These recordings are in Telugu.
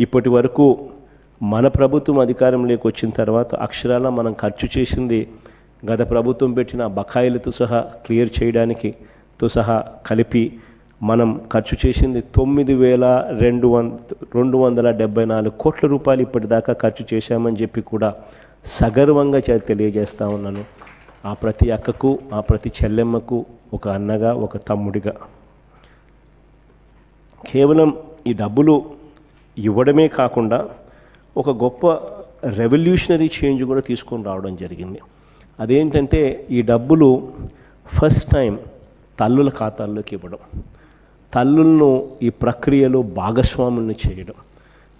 ఇప్పటి వరకు మన ప్రభుత్వం అధికారంలోకి వచ్చిన తర్వాత అక్షరాల మనం ఖర్చు చేసింది గత ప్రభుత్వం పెట్టిన బకాయిలతో సహా క్లియర్ చేయడానికి తో సహా కలిపి మనం ఖర్చు చేసింది తొమ్మిది వేల రెండు వంద రెండు వందల డెబ్బై నాలుగు కోట్ల రూపాయలు ఇప్పటిదాకా ఖర్చు చేశామని చెప్పి కూడా సగర్వంగా తెలియజేస్తూ ఉన్నాను. ఆ ప్రతి అక్కకు ఆ ప్రతి చెల్లెమ్మకు ఒక అన్నగా ఒక తమ్ముడిగా. కేవలం ఈ డబ్బులు ఇవ్వడమే కాకుండా ఒక గొప్ప రెవల్యూషనరీ చేంజ్ కూడా తీసుకొని రావడం జరిగింది. అదేంటంటే ఈ డబ్బులు ఫస్ట్ టైం తల్లుల ఖాతాల్లోకి ఇవ్వడం తల్లులను ఈ ప్రక్రియలో భాగస్వాముల్ని చేయడం.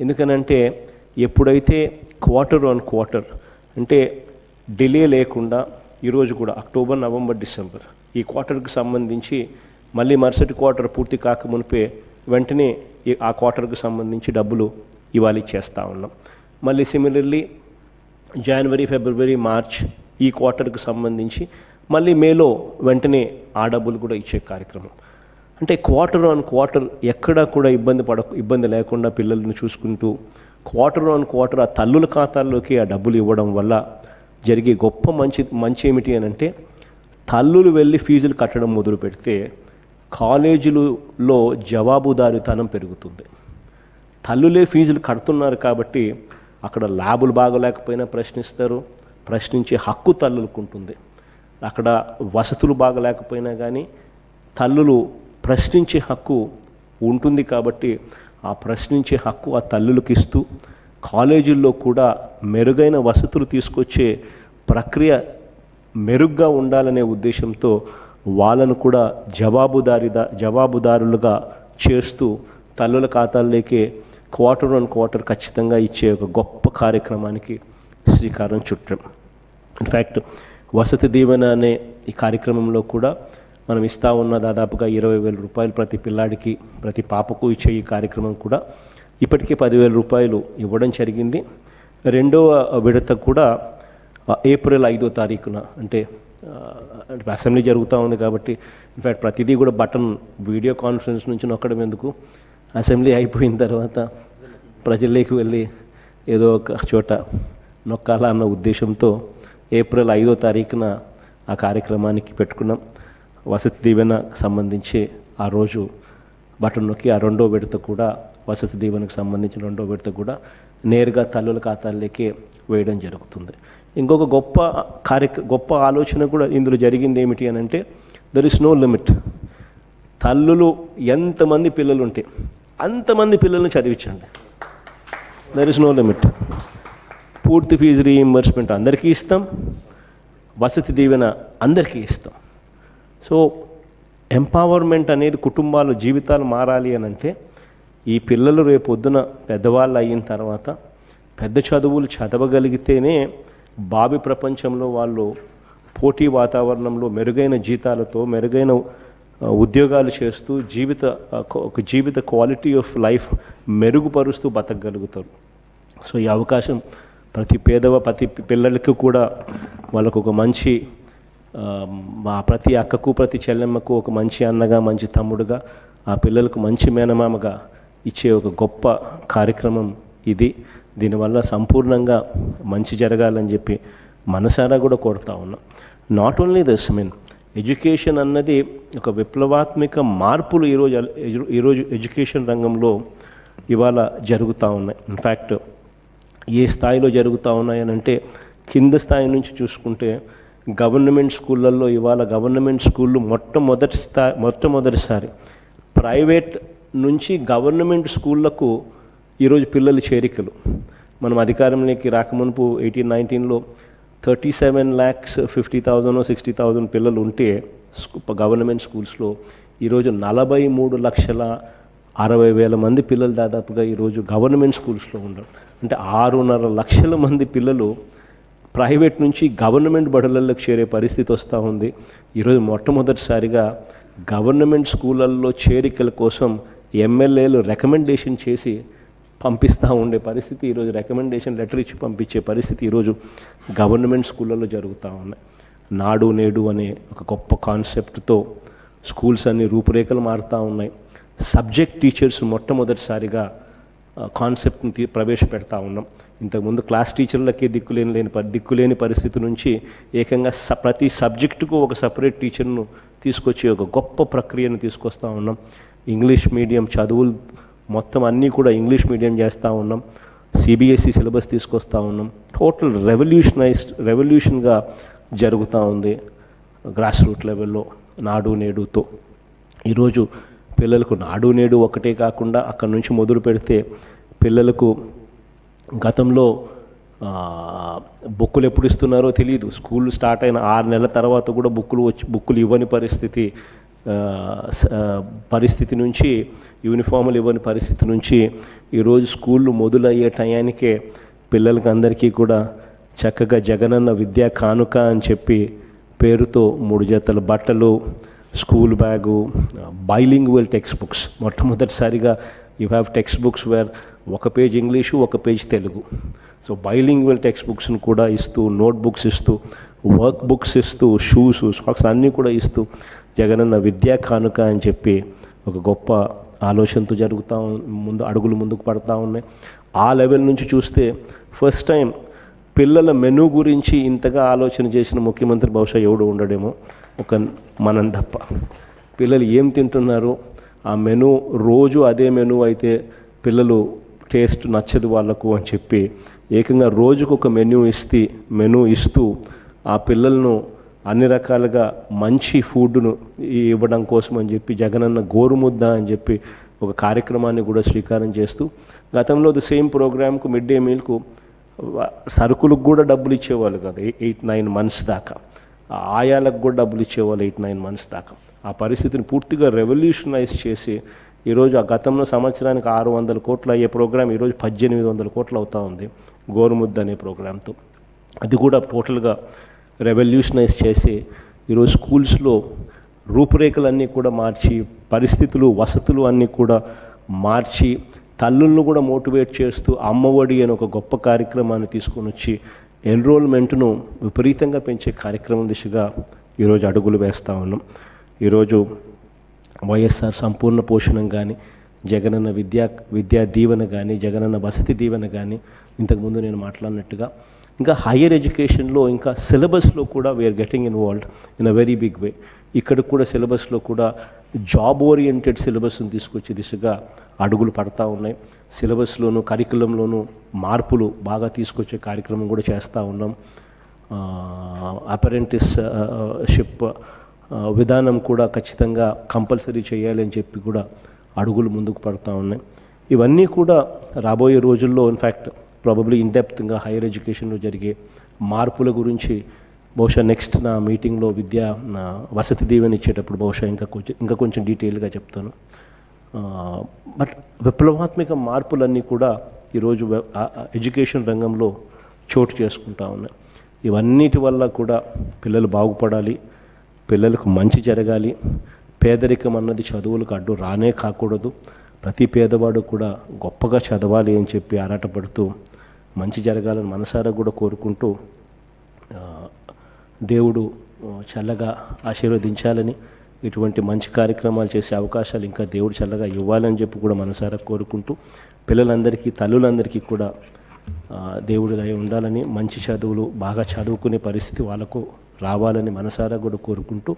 ఎందుకనంటే ఎప్పుడైతే క్వార్టర్ ఆన్ క్వార్టర్ అంటే డిలే లేకుండా ఈరోజు కూడా అక్టోబర్ నవంబర్ డిసెంబర్ ఈ క్వార్టర్కి సంబంధించి మళ్ళీ మరుసటి క్వార్టర్ పూర్తి కాక మునిపే వెంటనే ఆ క్వార్టర్కి సంబంధించి డబ్బులు ఇవాళ ఇచ్చేస్తూ ఉన్నాం. మళ్ళీ సిమిలర్లీ జనవరి ఫిబ్రవరి మార్చ్ ఈ క్వార్టర్కి సంబంధించి మళ్ళీ మేలో వెంటనే ఆ డబ్బులు కూడా ఇచ్చే కార్యక్రమం. అంటే క్వార్టర్ ఆన్ క్వార్టర్ ఎక్కడా కూడా ఇబ్బంది పడ ఇబ్బంది లేకుండా పిల్లల్ని చూసుకుంటూ క్వార్టర్ ఆన్ క్వార్టర్ ఆ తల్లుల ఖాతాల్లోకి ఆ డబ్బులు ఇవ్వడం వల్ల జరిగే గొప్ప మంచి మంచి ఏమిటి అని అంటే తల్లులు వెళ్ళి ఫీజులు కట్టడం మొదలు పెడితే కాలేజీలలో జవాబుదారితనం పెరుగుతుంది. తల్లులే ఫీజులు కడుతున్నారు కాబట్టి అక్కడ ల్యాబులు బాగలేకపోయినా ప్రశ్నిస్తారు. ప్రశ్నించే హక్కు తల్లులకు ఉంటుంది. అక్కడ వసతులు బాగలేకపోయినా కానీ తల్లులు ప్రశ్నించే హక్కు ఉంటుంది కాబట్టి ఆ ప్రశ్నించే హక్కు ఆ తల్లులకు ఇస్తూ కాలేజీల్లో కూడా మెరుగైన వసతులు తీసుకొచ్చే ప్రక్రియ మెరుగ్గా ఉండాలనే ఉద్దేశంతో వాళ్ళను కూడా జవాబుదారిదా జవాబుదారులుగా చేస్తూ తల్లుల ఖాతాల్లోకే క్వార్టర్ వన్ క్వార్టర్ ఖచ్చితంగా ఇచ్చే ఒక గొప్ప కార్యక్రమానికి శ్రీకారం చుట్టాం. ఇన్ఫ్యాక్ట్ వసతి దీవెన అనే ఈ కార్యక్రమంలో కూడా మనం ఇస్తా ఉన్న దాదాపుగా ఇరవై వేల రూపాయలు ప్రతి పిల్లాడికి ప్రతి పాపకు ఇచ్చే ఈ కార్యక్రమం కూడా ఇప్పటికే పదివేల రూపాయలు ఇవ్వడం జరిగింది. రెండవ విడత కూడా ఏప్రిల్ ఐదో తారీఖున అంటే అంటే అసెంబ్లీ జరుగుతూ ఉంది కాబట్టి ఇన్ఫ్యాక్ట్ ప్రతిదీ కూడా బటన్ వీడియో కాన్ఫరెన్స్ నుంచి నొక్కడం ఎందుకు? అసెంబ్లీ అయిపోయిన తర్వాత ప్రజల్లోకి వెళ్ళి ఏదో ఒక చోట నొక్కాలా అన్న ఉద్దేశంతో ఏప్రిల్ ఐదో తారీఖున ఆ కార్యక్రమానికి పెట్టుకున్నాం. వసతి దీవెనకు సంబంధించి ఆ రోజు బటన్ నొక్కి ఆ రెండో విడత కూడా వసతి దీవెనకు సంబంధించిన రెండో విడత కూడా నేరుగా తల్లుల ఖాతాల్లోకే వేయడం జరుగుతుంది. ఇంకొక గొప్ప కార్యక్ర గొప్ప ఆలోచన కూడా ఇందులో జరిగింది ఏమిటి అని అంటే దర్ ఇస్ నో లిమిట్ తల్లులు ఎంతమంది పిల్లలు ఉంటే అంతమంది పిల్లల్ని చదివించండి. దర్ ఇస్ నో లిమిట్ పూర్తి ఫీజు రీఇంబర్స్మెంట్ అందరికీ ఇస్తాం. వసతి దీవెన అందరికీ ఇస్తాం. సో ఎంపవర్మెంట్ అనేది కుటుంబాలు జీవితాలు మారాలి అని అంటే ఈ పిల్లలు రేపొద్దున పెద్దవాళ్ళు అయిన తర్వాత పెద్ద చదువులు చదవగలిగితేనే బాబి ప్రపంచంలో వాళ్ళు పోటీ వాతావరణంలో మెరుగైన జీతాలతో మెరుగైన ఉద్యోగాలు చేస్తూ జీవిత ఒక- జీవిత క్వాలిటీ ఆఫ్ లైఫ్ మెరుగుపరుస్తూ బతకగలుగుతారు. సో ఈ అవకాశం ప్రతి పేదవ ప్రతి పిల్లలకి కూడా వాళ్ళకు ఒక మంచి మా ప్రతి అక్కకు ప్రతి చెల్లెమ్మకు ఒక మంచి అన్నగా మంచి తమ్ముడుగా ఆ పిల్లలకు మంచి మేనమామగా ఇచ్చే ఒక గొప్ప కార్యక్రమం ఇది దీనివల్ల సంపూర్ణంగా మంచి జరగాలని చెప్పి మనసారా కూడా కోరుతా ఉన్నాం. Not only this mean education అన్నది ఒక విప్లవాత్మక మార్పులు ఈరోజు ఈరోజు ఎడ్యుకేషన్ రంగంలో ఇవాళ జరుగుతూ ఉన్నాయి. ఇన్ఫ్యాక్ట్ ఏ స్థాయిలో జరుగుతూ ఉన్నాయనంటే కింద స్థాయి నుంచి చూసుకుంటే గవర్నమెంట్ స్కూళ్ళల్లో ఇవాళ గవర్నమెంట్ స్కూళ్ళు మొట్టమొదటి స్థాయి మొట్టమొదటిసారి. ప్రైవేట్ నుంచి గవర్నమెంట్ స్కూళ్ళకు ఈరోజు పిల్లల చేరికలు. మనం అధికారంలోకి రాకమునుపు ఎయిటీన్ నైన్టీన్లో thirty seven lakhs fifty thousand sixty thousand పిల్లలు ఉంటే గవర్నమెంట్ స్కూల్స్లో ఈరోజు నలభై మూడు లక్షల అరవై వేల మంది పిల్లలు దాదాపుగా ఈరోజు గవర్నమెంట్ స్కూల్స్లో ఉండరు. అంటే ఆరున్నర లక్షల మంది పిల్లలు ప్రైవేట్ నుంచి గవర్నమెంట్ బడులలోకి చేరే పరిస్థితి వస్తూ ఉంది. ఈరోజు మొట్టమొదటిసారిగా గవర్నమెంట్ స్కూళ్ళల్లో చేరికల కోసం ఎమ్మెల్యేలు రికమెండేషన్ చేసి పంపిస్తూ ఉండే పరిస్థితి ఈరోజు రికమెండేషన్ లెటర్ ఇచ్చి పంపించే పరిస్థితి ఈరోజు గవర్నమెంట్ స్కూళ్ళలో జరుగుతూ ఉన్నాయి. నాడు నేడు అనే ఒక గొప్ప కాన్సెప్ట్తో స్కూల్స్ అన్ని రూపురేఖలు మారుతూ ఉన్నాయి. సబ్జెక్ట్ టీచర్స్ మొట్టమొదటిసారిగా కాన్సెప్ట్ని తీ ప్రవేశపెడతా ఉన్నాం. ఇంతకుముందు క్లాస్ టీచర్లకే దిక్కులేని లేని దిక్కులేని పరిస్థితి నుంచి ఏకంగా స ప్రతి సబ్జెక్టుకు ఒక సపరేట్ టీచర్ను తీసుకొచ్చి ఒక గొప్ప ప్రక్రియను తీసుకొస్తా ఉన్నాం. ఇంగ్లీష్ మీడియం చదువులు మొత్తం అన్నీ కూడా ఇంగ్లీష్ మీడియం చేస్తూ ఉన్నాం. సిబిఎస్ఈ సిలబస్ తీసుకొస్తా ఉన్నాం. టోటల్ రెవల్యూషనైజ్డ్ రెవల్యూషన్గా జరుగుతూ ఉంది గ్రాస్ రూట్ లెవెల్లో నాడు నేడుతో. ఈరోజు పిల్లలకు నాడు నేడు ఒకటే కాకుండా అక్కడ నుంచి మొదలు పెడితే పిల్లలకు గతంలో బుక్కులు ఎప్పుడు ఇస్తున్నారో తెలియదు స్కూల్ స్టార్ట్ అయిన ఆరు నెలల తర్వాత కూడా బుక్కులు వచ్చి బుక్కులు ఇవ్వని పరిస్థితి పరిస్థితి నుంచి యూనిఫామ్లు ఇవ్వని పరిస్థితి నుంచి ఈరోజు స్కూళ్ళు మొదలయ్యే టయానికే పిల్లలకి అందరికీ కూడా చక్కగా జగనన్న విద్యా కానుక అని చెప్పి పేరుతో మూడు జతల బట్టలు school bag bilingual text books మొట్టమొదటిసారిగా you have text books where ఒక పేజ్ ఇంగ్లీషు ఒక page Telugu. So bilingual text బుక్స్ని కూడా ఇస్తూ నోట్ బుక్స్ ఇస్తూ వర్క్ బుక్స్ ఇస్తూ షూస్ సాక్స్ అన్నీ కూడా ఇస్తూ జగనన్న విద్యా కానుక అని చెప్పి ఒక గొప్ప ఆలోచనతో జరుగుతూ ముందు అడుగులు ముందుకు పడతా ఉన్నాయి. ఆ లెవెల్ నుంచి చూస్తే ఫస్ట్ టైం పిల్లల మెను గురించి ఇంతగా ఆలోచన చేసిన ముఖ్యమంత్రి బహుశా ఎవడు ఉండడేమో. ఒక మనం తప్ప పిల్లలు ఏం తింటున్నారు? ఆ మెనూ రోజు అదే మెనూ అయితే పిల్లలు టేస్ట్ నచ్చదు వాళ్ళకు అని చెప్పి ఏకంగా రోజుకు ఒక మెనూ ఇస్తే మెనూ ఇస్తూ ఆ పిల్లలను అన్ని రకాలుగా మంచి ఫుడ్ను ఇవ్వడం కోసం అని చెప్పి జగనన్న గోరుముద్ద అని చెప్పి ఒక కార్యక్రమాన్ని కూడా శ్రీకారం చేస్తూ గతంలో ది సేమ్ ప్రోగ్రామ్కు మిడ్ డే మీల్కు సరుకులకు కూడా డబ్బులు ఇచ్చేవాళ్ళు కదా ఎయిట్ నైన్ మంత్స్ దాకా. ఆయాలకు కూడా డబ్బులు ఇచ్చేవాళ్ళు ఎయిట్ నైన్ మంత్స్ దాకా. ఆ పరిస్థితిని పూర్తిగా రెవల్యూషనైజ్ చేసి ఈరోజు ఆ గతంలో సంవత్సరానికి ఆరు వందల కోట్లు అయ్యే ప్రోగ్రామ్ ఈరోజు పద్దెనిమిది వందల కోట్లు అవుతా ఉంది గోరుముద్ద అనే ప్రోగ్రాంతో అది కూడా టోటల్గా రెవల్యూషనైజ్ చేసి ఈరోజు స్కూల్స్లో రూపురేఖలన్నీ కూడా మార్చి పరిస్థితులు వసతులు అన్నీ కూడా మార్చి తల్లులను కూడా మోటివేట్ చేస్తూ అమ్మఒడి అని ఒక గొప్ప కార్యక్రమాన్ని తీసుకొని వచ్చి ఎన్రోల్మెంట్ను విపరీతంగా పెంచే కార్యక్రమం దిశగా ఈరోజు అడుగులు వేస్తూ ఉన్నాం. ఈరోజు వైఎస్ఆర్ సంపూర్ణ పోషణం కానీ జగనన్న విద్యా విద్యా దీవెన కానీ జగనన్న వసతి దీవెన కానీ ఇంతకుముందు నేను మాట్లాడినట్టుగా ఇంకా హయ్యర్ ఎడ్యుకేషన్లో ఇంకా సిలబస్లో కూడా we are getting involved in a very big way ఇక్కడ కూడా సిలబస్లో కూడా జాబ్ ఓరియంటెడ్ సిలబస్ని తీసుకొచ్చే దిశగా అడుగులు పడతా ఉన్నాయి. సిలబస్లోను కరికులంలోనూ మార్పులు బాగా తీసుకొచ్చే కార్యక్రమం కూడా చేస్తూ ఉన్నాం. అపరెంటిస్ షిప్ విధానం కూడా ఖచ్చితంగా కంపల్సరీ చేయాలి అని చెప్పి కూడా అడుగులు ముందుకు పడతా ఉన్నాయి. ఇవన్నీ కూడా రాబోయే రోజుల్లో ఇన్ఫ్యాక్ట్ ప్రాబబ్లీ ఇన్డెప్త్గా హైయర్ ఎడ్యుకేషన్లో జరిగే మార్పుల గురించి బహుశా నెక్స్ట్ నా మీటింగ్లో విద్యా నా వసతి దీవెన ఇచ్చేటప్పుడు బహుశా ఇంకా కొంచెం ఇంకా కొంచెం డీటెయిల్గా చెప్తాను. బట్ విప్లవాత్మక మార్పులన్నీ కూడా ఈరోజు ఎడ్యుకేషన్ రంగంలో చోటు చేసుకుంటా ఉన్నాయి. ఇవన్నిటి వల్ల కూడా పిల్లలు బాగుపడాలి పిల్లలకు మంచి జరగాలి. పేదరికం అన్నది చదువులకు అడ్డు రానే కాకూడదు. ప్రతి పేదవాడు కూడా గొప్పగా చదవాలి అని చెప్పి ఆరాటపడుతూ మంచి జరగాలని మనసారా కూడా కోరుకుంటూ దేవుడు చల్లగా ఆశీర్వదించాలని ఇటువంటి మంచి కార్యక్రమాలు చేసే అవకాశాలు ఇంకా దేవుడు చల్లగా ఇవ్వాలని చెప్పి కూడా మనసారా కోరుకుంటూ పిల్లలందరికీ తల్లులందరికీ కూడా దేవుడు దయ ఉండాలని మంచి చదువులు బాగా చదువుకునే పరిస్థితి వాళ్ళకు రావాలని మనసారా కూడా కోరుకుంటూ